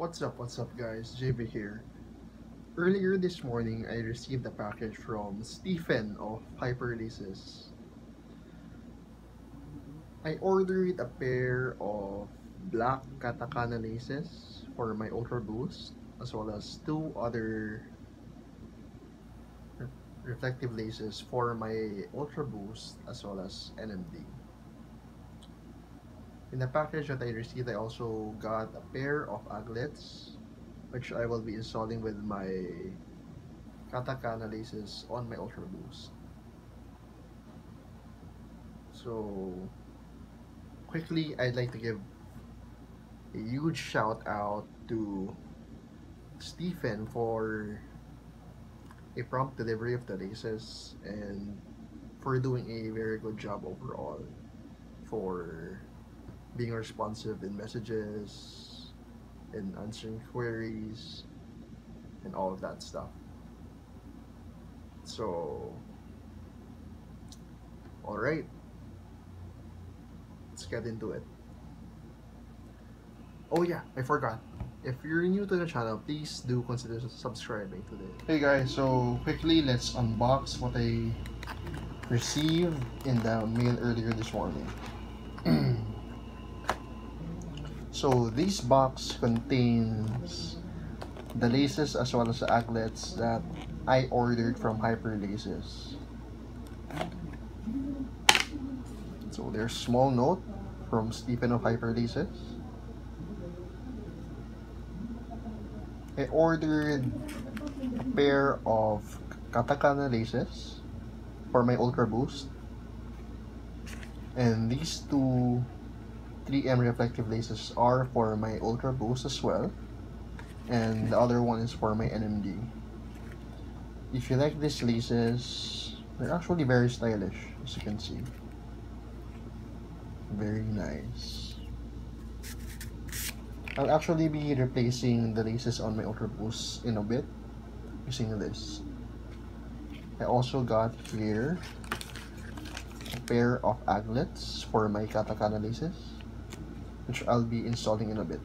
What's up, what's up guys, JV here. Earlier this morning, I received a package from Stephen of Hyperlaces. I ordered a pair of black katakana laces for my Ultra Boost, as well as two other reflective laces for my Ultra Boost, as well as NMD. In the package that I received, I also got a pair of aglets, which I will be installing with my katakana laces on my Ultra Boost. So, quickly, I'd like to give a huge shout out to Stephen for a prompt delivery of the laces and for doing a very good job overall for being responsive in messages, in answering queries, and all of that stuff. So, alright, let's get into it. Oh yeah, I forgot. If you're new to the channel, please do consider subscribing today. Hey guys, so quickly let's unbox what I received in the mail earlier this morning. So this box contains the laces as well as the aglets that I ordered from Hyper Laces. So there's small note from Stephen of Hyper Laces. I ordered a pair of katakana laces for my Ultra Boost. And these two 3M reflective laces are for my Ultra Boost as well. And the other one is for my NMD. If you like these laces, they're actually very stylish, as you can see. Very nice. I'll actually be replacing the laces on my Ultra Boost in a bit using this. I also got here a pair of aglets for my katakana laces which I'll be installing in a bit.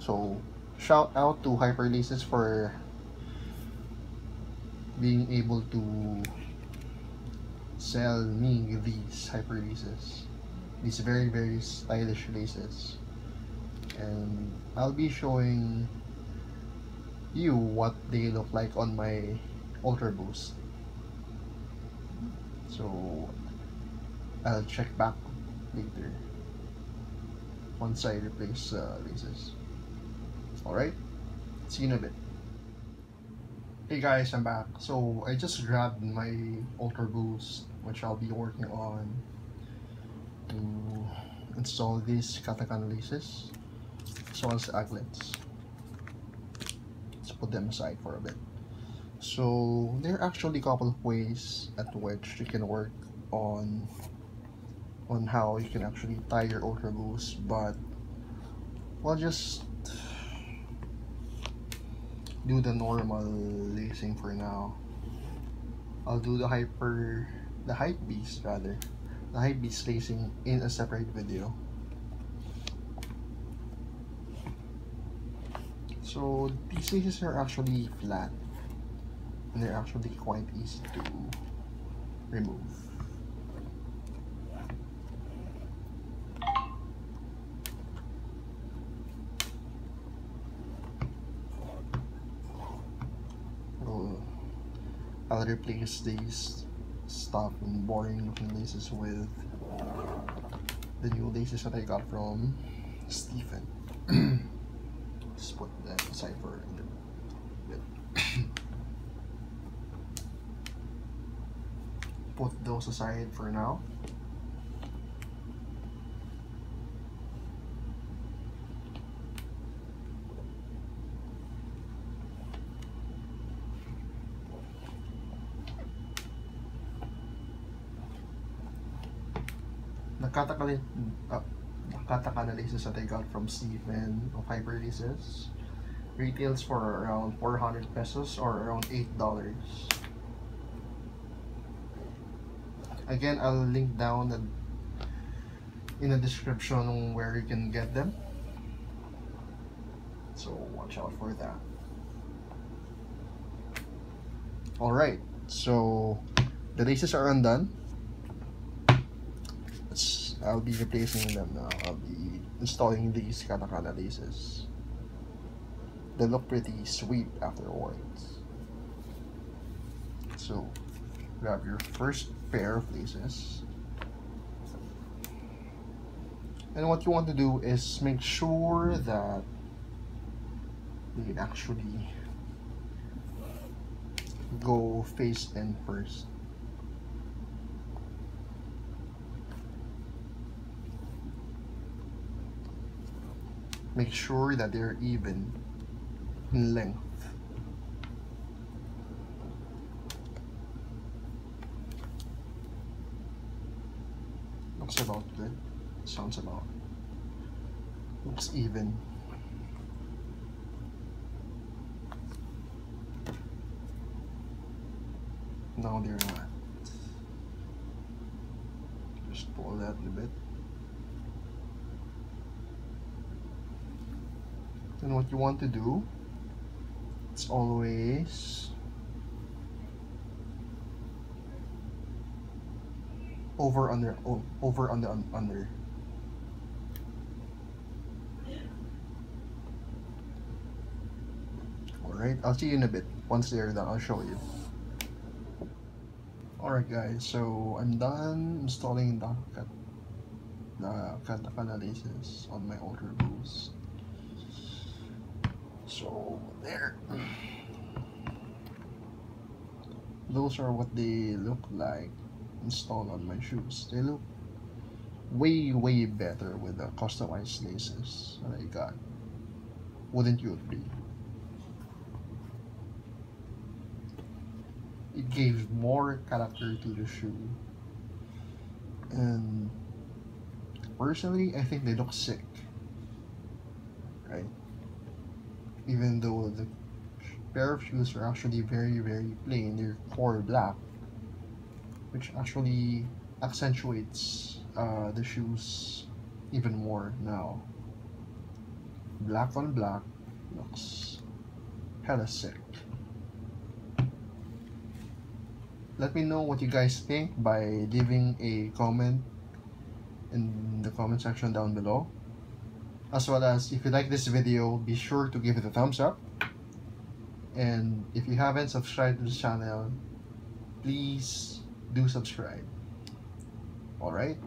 So, shout out to Hyperlaces for being able to sell me these Hyperlaces. These very, very stylish laces. And I'll be showing you what they look like on my Ultra Boost. So, I'll check back later once I replace uh, laces. Alright, see you in a bit. Hey guys, I'm back. So I just grabbed my Ultra Boost, which I'll be working on to install these katakana laces as well as aglets. Let's put them aside for a bit. So there are actually a couple of ways at which you can work on on how you can actually tie your Ultra Boost but we'll just do the normal lacing for now. I'll do the hyper the hype beast rather. The hype beast lacing in a separate video. So these laces are actually flat. And they're actually quite easy to remove I'll replace these stuff and boring looking laces with the new laces that I got from Stephen. Just put that aside for a bit. put those aside for now. Katakali, uh, katakana laces that I got from Stephen of Hyperlaces retails for around 400 pesos or around $8. Again, I'll link down the in the description where you can get them. So watch out for that. Alright, so the laces are undone. I'll be replacing them now. I'll be installing these Katakana laces. They look pretty sweet afterwards. So grab your first pair of laces. And what you want to do is make sure that they actually go face in first. Make sure that they're even in length. Looks about good. Sounds about. Looks even. No, they're not. Just pull that a bit. And what you want to do, it's always over under over under under. All right i'll see you in a bit. Once they're done i'll show you. Alright guys, so I'm done installing the cat the katakana on my Ultra Boosts. So there. Those are what they look like installed on my shoes. They look way way better with the customized laces that I got. Wouldn't you agree? it gave more character to the shoe. And personally, I think they look sick. Right? Even though the pair of shoes are actually very, very plain, they're core black, which actually accentuates uh, the shoes even more now. Black on black looks hella sick. let me know what you guys think by leaving a comment in the comment section down below as well as if you like this video be sure to give it a thumbs up. And if you haven't subscribed to the channel please do subscribe. Alright?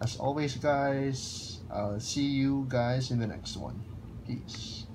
As always guys I'll see you guys in the next one. Peace